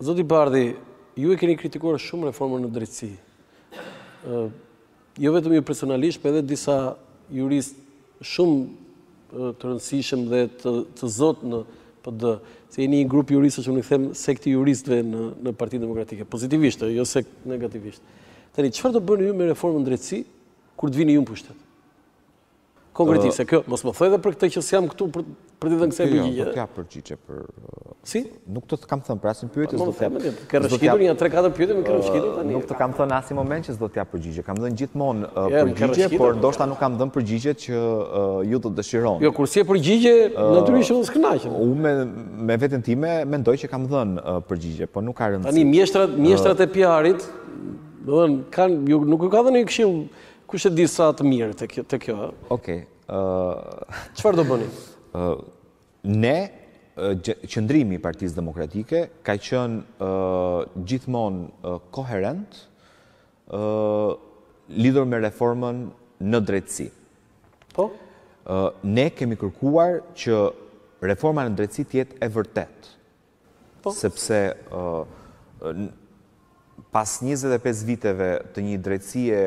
Zoti Bardhi, ju e keni kritikuar shumë reformën në drejtësi. Jo vetëm ju personalisht, por edhe disa juristë shumë të rëndësishëm dhe të zotë në PD, se jeni një grup juristësh që ne i themi sekti i juristëve në Partinë Demokratike, pozitivisht, jo sekt negativisht. Tani, çfarë do bëni ju me reformën në drejtësi, kur të vini ju në pushtet? Konkretisht, se kjo, mos më thuaj edhe për këtë që s'jam këtu për të dhënë kësaj përgjigje. Jo, jo, nuk të jap përgjigje për... Si? Nuk të të kam thënë, për asnjë pyetje s'do të jap... Ke rrëshqitur nja 3-4 pyetje, më ke rrëshqitur të një... Nuk të kam thënë në asnjë moment që s'do të jap përgjigje. Kam dhënë gjithmonë përgjigje, por ndoshta nuk kam dhënë përgjigjen që ju dëshironi. Jo, kur s'jep përgjigje, në të rishë dhe s'kënaqën. Unë me veten time, mendoj që kam dhënë përgjigje, por nuk ka rëndësi. Tani, mjeshtrat e piarit, nuk ju ka dhënë një këshillë Kush e di sa të mirë te kjo, te kjo ë? Okej. Okay, Çfarë do bëni? ne qëndrimi i Partisë Demokratike ka qenë gjithmonë koherent lidhur me reformën në drejtësi. Po? Ne kemi kërkuar që reforma në drejtësi të jetë e vërtetë Po. Sepse pas njëzet e pesë viteve të një drejtësie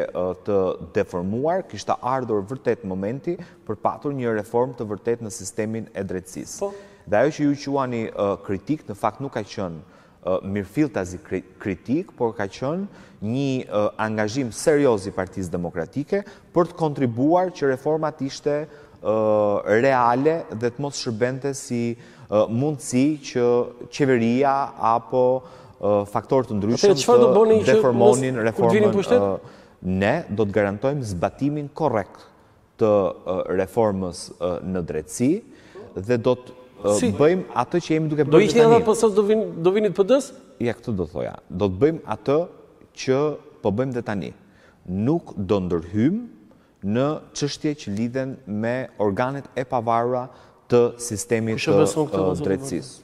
të deformuar, kishte ardhur vërtet momenti për të patur një reformë të vërtetë në sistemin e drejtësisë. Po. Dhe ajo që ju quani kritikë, në fakt nuk ka qënë mirëfilltazi kritikë, por ka qënë një angazhim serioz i Partisë Demokratike për të kontribuar që reforma të ishte reale dhe të mos shërbente si mundësi që qeveria apo faktorë të ndryshëm të deformonin reformën. Ne do të garantojmë zbatimin korrekt të reformës në drejtësi dhe do të bëjmë atë që jemi duke bërë tani. Do ishte një dhe pësës do vinit PD-së? Ja, këtë do të thoja. Do të bëjmë atë që po bëjmë dhe tani. Këtë do të bëjmë atë që po bëjmë dhe tani. Nuk do ndërhyjmë në çështje që lidhen me organet e pavarura të sistemit të drejtësisë.